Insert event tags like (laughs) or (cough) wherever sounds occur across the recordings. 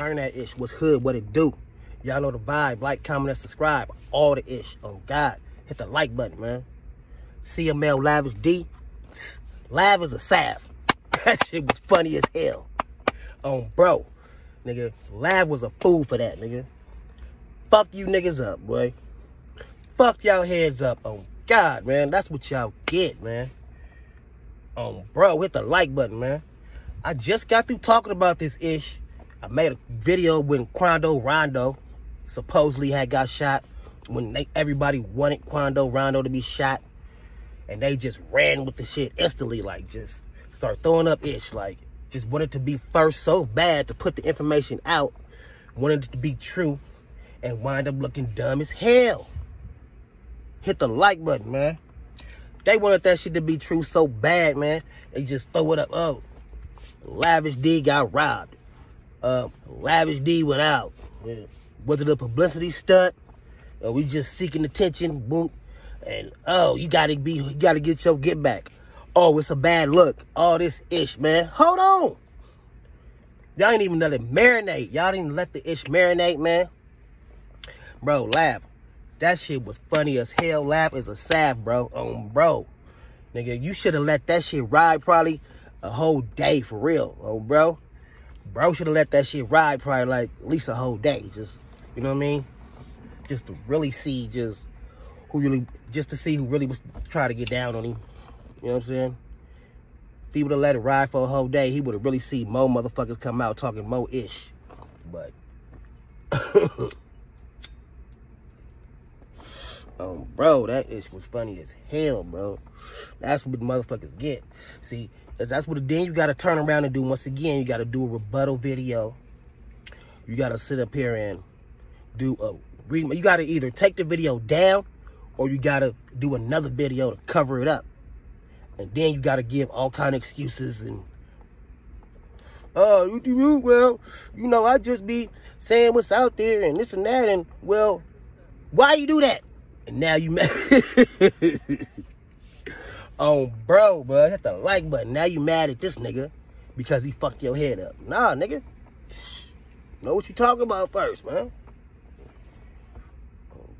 Burn that ish. What's hood? What it do? Y'all know the vibe. Like, comment, and subscribe. All the ish. On God. Hit the like button, man. CML Lavish D. Lav is a salve. (laughs) That shit was funny as hell. On bro. Nigga, Lav was a fool for that, nigga. Fuck you niggas up, boy. Fuck y'all heads up. Oh, God, man. That's what y'all get, man. On bro, hit the like button, man. I just got through talking about this ish. I made a video when Quando Rondo supposedly had got shot. When they, everybody wanted Quando Rondo to be shot. And they just ran with the shit instantly. Like, just start throwing up ish. Like, just wanted to be first so bad to put the information out. Wanted it to be true. And wind up looking dumb as hell. Hit the like button, man. They wanted that shit to be true so bad, man. They just throw it up. Oh, Lavish D got robbed. Uh, Lavish D went out. Yeah. Was it a publicity stunt? Or we just seeking attention? Boop. And oh, you gotta be, you gotta get your get back. Oh, it's a bad look. All this ish, man. Hold on. Y'all ain't even let it marinate. Y'all didn't let the ish marinate, man. Bro, Lav. That shit was funny as hell. Lav is a salve, bro. Um, bro. Nigga, you should have let that shit ride probably a whole day for real. Oh, bro. Bro should have let that shit ride probably like at least a whole day. Just, you know what I mean? Just to really see just who really, just to see who really was trying to get down on him. You know what I'm saying? If he would have let it ride for a whole day, he would have really seen more motherfuckers come out talking more ish. But (laughs) um, bro, that ish was funny as hell, bro. That's what the motherfuckers get. See, that's what then you gotta turn around and do once again, you gotta do a rebuttal video. You gotta sit up here and do a you gotta either take the video down or you gotta do another video to cover it up. And then you gotta give all kind of excuses and oh, you well, you know, I just be saying what's out there and this and that, and well, why you do that? And now you mad. (laughs) oh, bro, bro, hit the like button. Now you mad at this nigga because he fucked your head up. Nah, nigga. Know what you talking about first, man.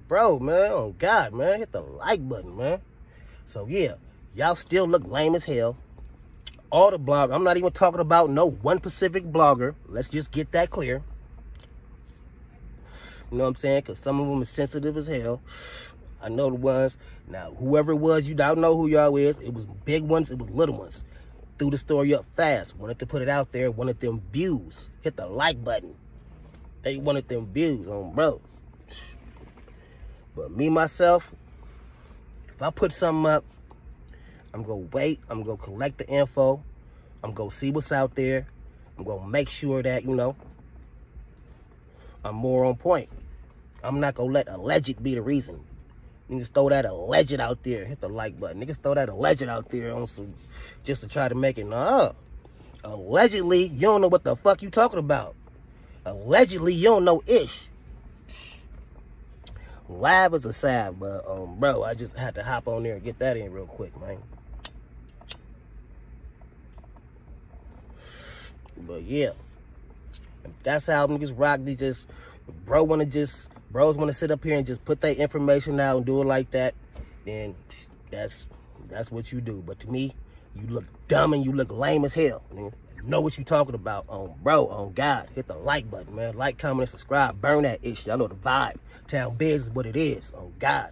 bro, man, oh God, man, hit the like button, man. So yeah, y'all still look lame as hell. All the blog, I'm not even talking about no one Pacific blogger. Let's just get that clear. You know what I'm saying? Because some of them is sensitive as hell. I know the ones. Now, whoever it was, you don't know who y'all is. It was big ones, it was little ones. Threw the story up fast. Wanted to put it out there. Wanted them views. Hit the like button. They wanted them views on bro. But me, myself, if I put something up, I'm going to wait. I'm going to collect the info. I'm going to see what's out there. I'm going to make sure that, you know, I'm more on point. I'm not going to let alleged be the reason. Niggas throw that alleged out there. Hit the like button. Niggas throw that alleged out there on some just to try to make it. Nah. Allegedly, you don't know what the fuck you talking about. Allegedly, you don't know ish. Live as a sad, but um, bro, I just had to hop on there and get that in real quick, man. But yeah, that's how niggas rock. They just, bro, wanna just bros want to sit up here and just put their information out and do it like that, then that's that's what you do. But to me, you look dumb and you look lame as hell. Man. Know what you talking about on bro, on God. Hit the like button, man. Like, comment, and subscribe. Burn that ish. Y'all know the vibe. Town biz is what it is. On God.